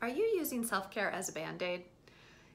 Are you using self-care as a band-aid?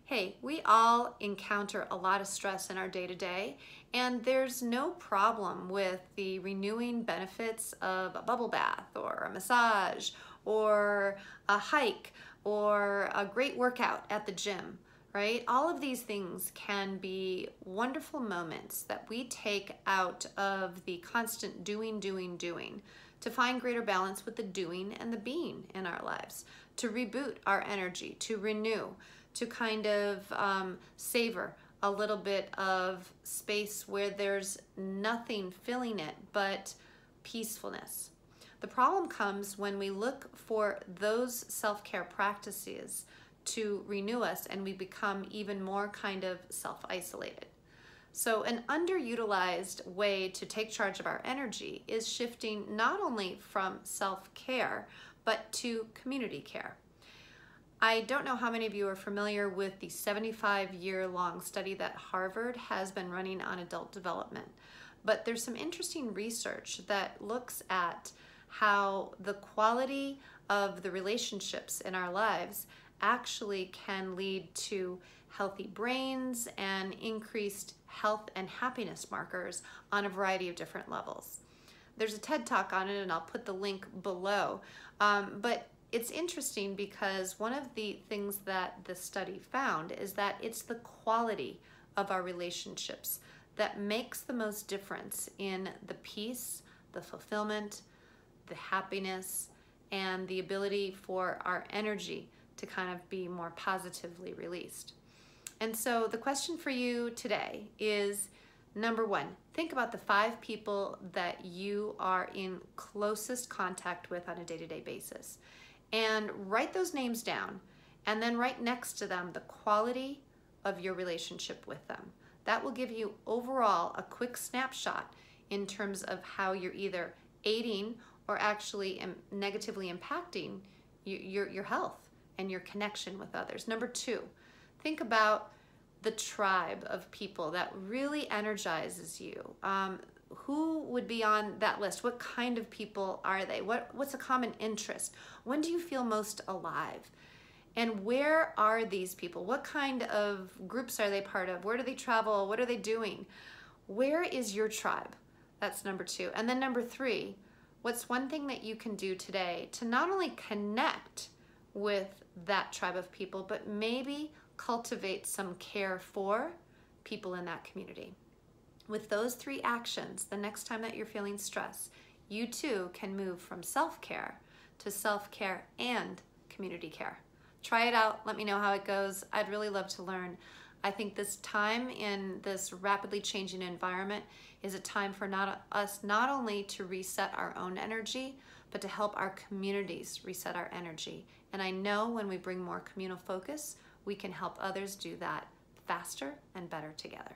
Hey, we all encounter a lot of stress in our day-to-day and there's no problem with the renewing benefits of a bubble bath or a massage or a hike or a great workout at the gym, right? All of these things can be wonderful moments that we take out of the constant doing, doing, doing to find greater balance with the doing and the being in our lives, to reboot our energy, to renew, to kind of um, savor a little bit of space where there's nothing filling it but peacefulness. The problem comes when we look for those self-care practices to renew us and we become even more kind of self-isolated. So an underutilized way to take charge of our energy is shifting not only from self-care, but to community care. I don't know how many of you are familiar with the 75 year long study that Harvard has been running on adult development, but there's some interesting research that looks at how the quality of the relationships in our lives actually can lead to healthy brains and increased health and happiness markers on a variety of different levels. There's a TED Talk on it and I'll put the link below. Um, but it's interesting because one of the things that the study found is that it's the quality of our relationships that makes the most difference in the peace, the fulfillment, the happiness, and the ability for our energy to kind of be more positively released. And so the question for you today is number one, think about the five people that you are in closest contact with on a day-to-day basis and write those names down and then write next to them the quality of your relationship with them. That will give you overall a quick snapshot in terms of how you're either aiding or actually negatively impacting your, your health and your connection with others. Number two, think about the tribe of people that really energizes you. Um, who would be on that list? What kind of people are they? What, what's a common interest? When do you feel most alive? And where are these people? What kind of groups are they part of? Where do they travel? What are they doing? Where is your tribe? That's number two. And then number three, what's one thing that you can do today to not only connect with that tribe of people, but maybe cultivate some care for people in that community. With those three actions, the next time that you're feeling stress, you too can move from self-care to self-care and community care. Try it out. Let me know how it goes. I'd really love to learn. I think this time in this rapidly changing environment is a time for not us not only to reset our own energy, but to help our communities reset our energy. And I know when we bring more communal focus, we can help others do that faster and better together.